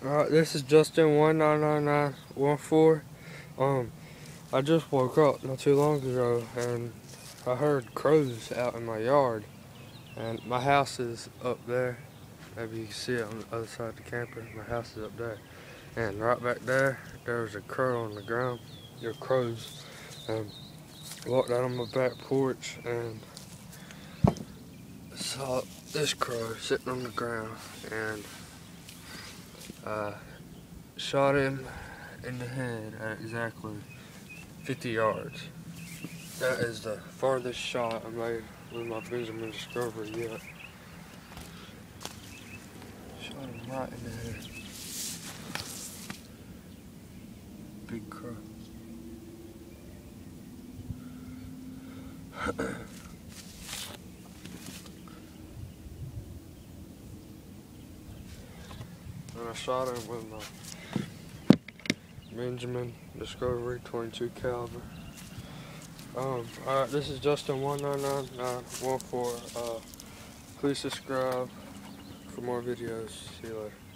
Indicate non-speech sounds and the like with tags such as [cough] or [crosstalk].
Alright, this is Justin one nine nine nine one four. Um, I just woke up not too long ago and I heard crows out in my yard, and my house is up there. Maybe you can see it on the other side of the camper. My house is up there, and right back there, there was a crow on the ground. Were crows. Um, walked out on my back porch and saw this crow sitting on the ground and uh, shot him in the head at exactly 50 yards. That is the farthest shot I made with my Benjamin Discovery yet. Shot him right in the head. Big crow. [clears throat] and I shot him with my Benjamin Discovery 22 caliber. Um, alright, this is Justin 199914. Uh, please subscribe for more videos. See you later.